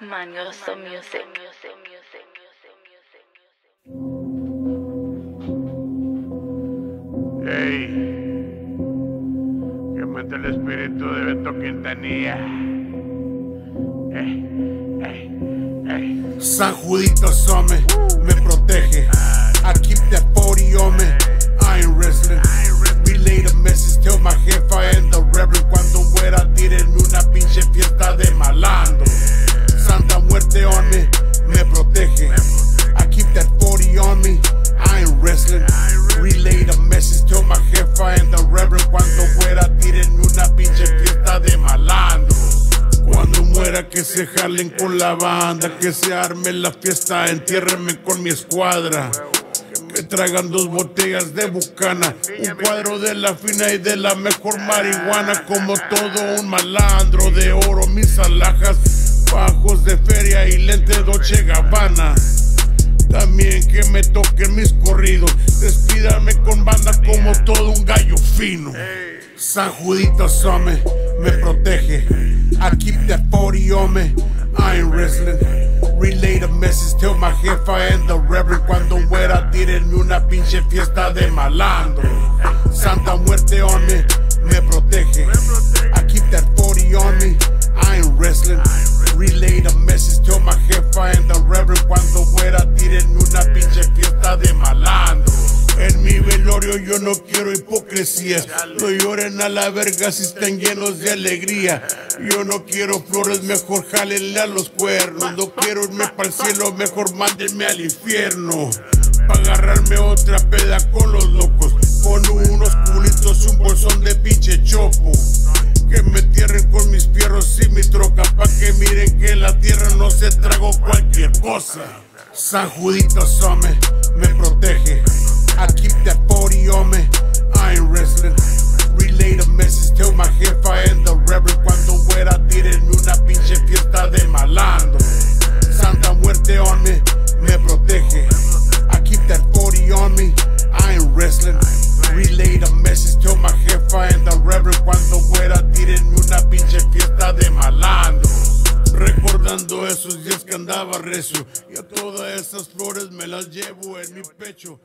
Manioso music, music, music, music, music, music. Ey, que mete el espíritu de Beto Quintanilla. Ey, ey, ey. San Judito some, me protege. I keep that Que se jalen con la banda, que se arme la fiesta, entiérrenme con mi escuadra. Que traigan dos botellas de bucana, un cuadro de la fina y de la mejor marihuana, como todo un malandro de oro, mis alhajas, bajos de feria y lentes Dolce Gabbana. También que me toquen mis corridos, despídame con banda como todo un gallo fino. San Judito some, me protege. I keep that 40 on me, I ain't wrestling. Relay the message, tell my jefa and the reverend. Yo no quiero hipocresías. No lloren a la verga si están llenos de alegría. Yo no quiero flores, mejor jálenle a los cuernos. No quiero irme para el cielo, mejor mándenme al infierno. Pa' agarrarme otra peda con los locos. Con unos culitos y un bolsón de pinche chopo. Que me tierren con mis fierros y mi troca. Pa' que miren que la tierra no se tragó cualquier cosa. San Judito some, me protege. On me, protege. I keep that 40 on me, I ain't wrestling. Relay the message, tell my jefa and the reverend. Cuando muera, tírenme una pinche fiesta de malandro. Recordando esos días que andaba recio Y a todas esas flores me las llevo en mi pecho